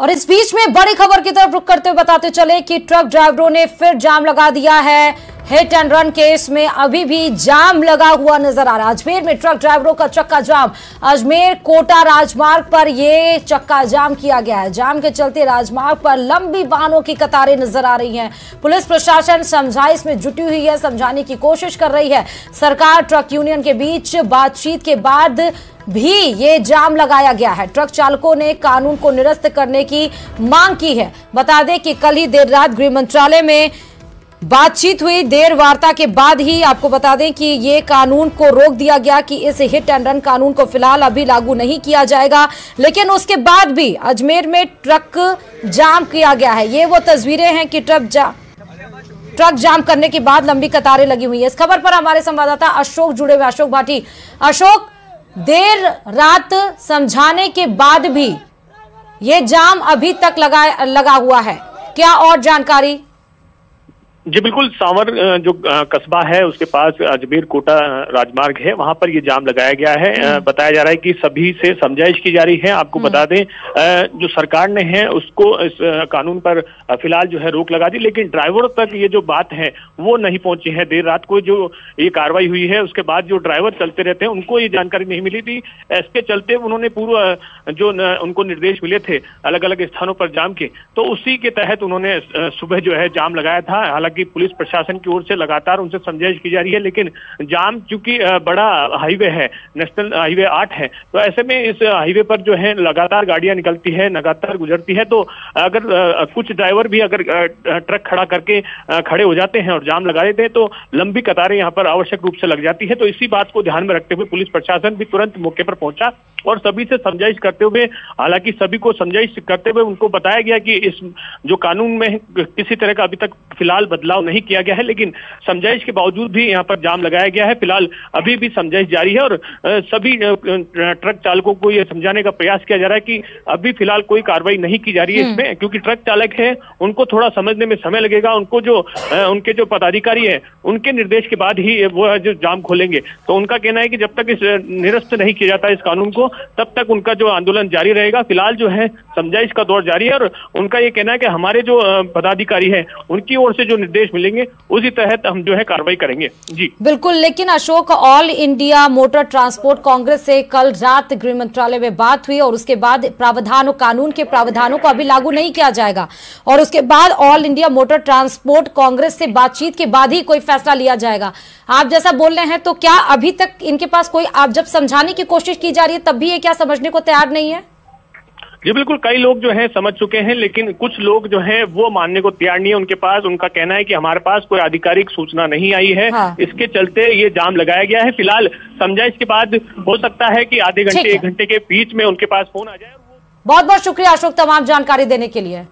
और इस बीच में बड़ी खबर की तरफ़ रुक करते हुए बताते चले कि ट्रक ड्राइवरों ने फिर जाम लगा दिया है। हिट एंड रन केस में अभी भी जाम लगा हुआ नज़र आ रहा है। अजमेर में ट्रक ड्राइवरों का चक्का जाम। अजमेर कोटा राजमार्ग पर ये चक्का जाम किया गया है। जाम के चलते राजमार्ग पर लंबी वाहनों की कतारें नज़र आ रही हैं। पुलिस प्रशासन समझाइश में जुटी हुई है, समझाने की कोशिश कर रही है। सरकार, ट्रक यूनियन के बीच बातचीत के बाद भी ये जाम लगाया गया है। ट्रक चालकों ने कानून को निरस्त करने की मांग की है। बता दें कि कल ही देर रात गृह मंत्रालय में बातचीत हुई देर वार्ता के बाद ही आपको बता दें कि ये कानून को रोक दिया गया कि इस हिट एंड रन कानून को फ़िलहाल अभी लागू नहीं किया जाएगा। लेकिन उसके बाद भी अजमेर में ट्रक जाम किया गया है। ये वो तस्वीरें हैं कि ट्रक जा, ट्रक जाम करने के बाद लंबी कतारें लगी हुई है। इस खबर पर हमारे संवाददाता अशोक जुड़े हुए अशोक भाटी, अशोक, देर रात समझाने के बाद भी ये जाम अभी तक लगा लगा हुआ है। क्या और जानकारी? जी बिल्कुल सांवर जो कस्बा है उसके पास अजमेर कोटा राजमार्ग है वहाँ पर ये जाम लगाया गया है। हम्म। बताया जा रहा है कि सभी से समझाइश की जा रही है। आपको हम्म। बता दें जो सरकार ने है उसको इस कानून पर फ़िलहाल जो है रोक लगा दी लेकिन ड्राइवर तक ये जो बात है वो नहीं पहुँची है। देर रात को जो ये कार्रवाई हुई है उसके बाद जो ड्राइवर चलते रहते हैं उनको ये जानकारी नहीं मिली थी। इसके चलते उन्होंने पूर्व जो उनको निर्देश मिले थे अलग अलग स्थानों पर जाम के तो उसी के तहत उन्होंने सुबह जो है जाम लगाया था। हालाँकि हालाँकि पुलिस प्रशासन की ओर से लगातार उनसे समझाइश की जा रही है, लेकिन जाम चूँकि बड़ा हाईवे है, नेशनल हाईवे आठ है तो ऐसे में इस हाईवे पर जो है लगातार गाड़ियाँ निकलती है, लगातार गुजरती है तो अगर कुछ ड्राइवर भी अगर ट्रक खड़ा करके खड़े हो जाते हैं और जाम लगा देते हैं तो लंबी कतारें यहाँ पर आवश्यक रूप से लग जाती है तो इसी बात को ध्यान में रखते हुए पुलिस प्रशासन भी तुरंत मौके पर पहुँचा और सभी से समझाइश करते हुए, हालाँकि सभी को समझाइश करते हुए उनको बताया गया कि इस, जो कानून में किसी तरह का अभी तक फ़िलहाल बदलाव नहीं किया गया है लेकिन समझाइश के बावजूद भी यहाँ पर जाम लगाया गया है। फ़िलहाल अभी भी समझाइश जारी है और सभी ट्रक चालकों को यह समझाने का प्रयास किया जा रहा है कि अभी फ़िलहाल कोई कार्रवाई नहीं की जा रही है इसमें क्योंकि ट्रक चालक है उनको थोड़ा समझने में समय लगेगा उनको जो उनके जो पदाधिकारी है उनके निर्देश के बाद ही वो जो जाम खोलेंगे। तो उनका कहना है कि जब तक इस निरस्त नहीं किया जाता इस कानून को तब तक उनका जो आंदोलन जारी रहेगा। फ़िलहाल जो है समझाइश का दौर जारी है और उनका ये कहना है कि हमारे जो पदाधिकारी है उनकी ओर से जो निर्देश मिलेंगे, उसी तहत हम जो है कार्रवाई करेंगे। जी। बिल्कुल, लेकिन Ashok, all India motor transport congress से कल रात गृह मंत्रालय में बात हुई और उसके बाद प्रावधानों, कानून के प्रावधानों को अभी लागू नहीं किया जाएगा। और उसके बाद all India motor transport congress से बातचीत के बाद ही कोई फैसला लिया जाएगा। आप जैसा बोल रहे हैं तो क्या अभी तक इनके पास कोई आप जब समझाने की कोशिश की जा रही है, तब भी ये क्या समझने को तैयार नहीं है? जी बिल्कुल कई लोग जो हैं समझ चुके हैं लेकिन कुछ लोग जो हैं वो मानने को तैयार नहीं है। उनके पास उनका कहना है कि हमारे पास कोई आधिकारिक सूचना नहीं आई है। हाँ। इसके चलते ये जाम लगाया गया है। फ़िलहाल समझाइश के बाद हो सकता है कि आधे घंटे एक घंटे के बीच में उनके पास फ़ोन आ जाए बहुत बहुत शुक्रिया अशोक तमाम जानकारी देने के लिए।